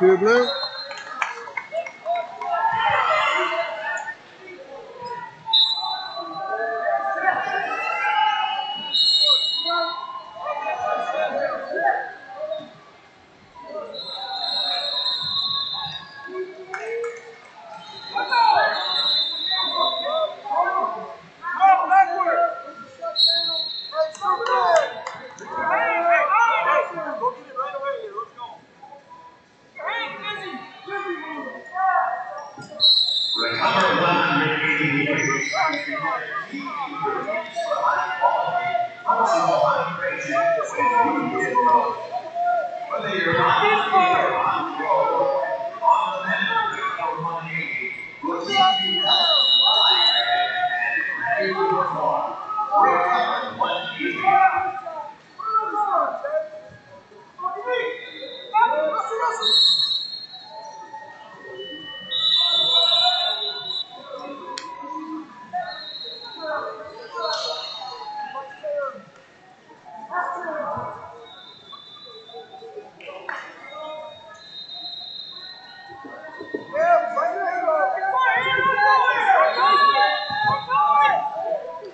Kübler.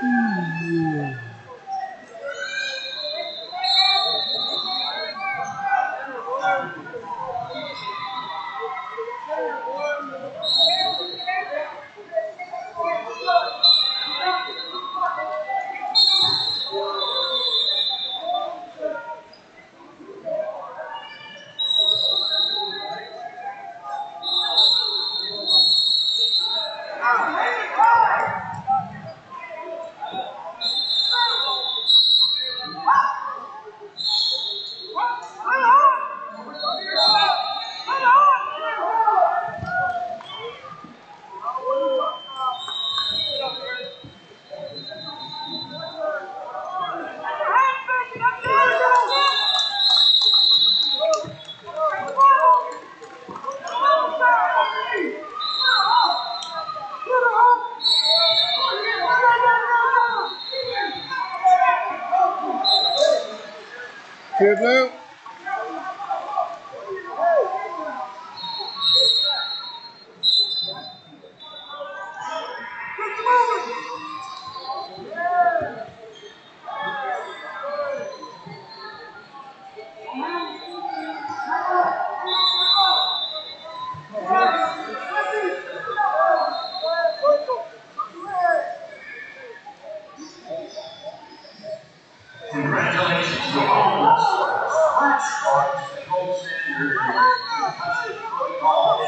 Hmm. Good blue.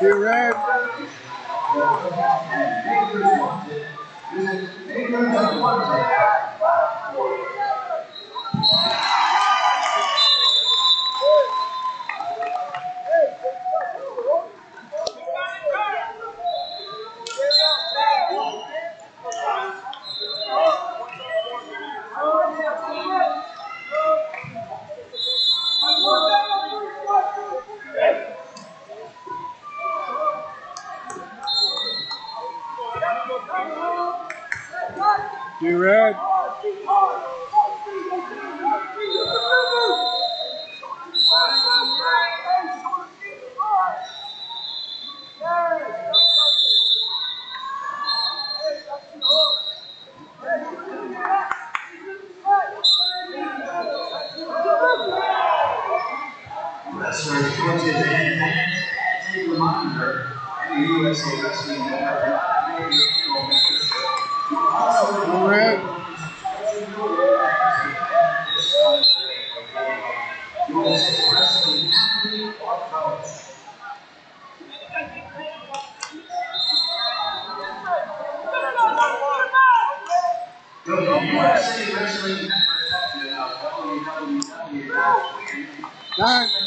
Red. Member not may be annual membership. You also One red. USA Wrestling athlete coach. Go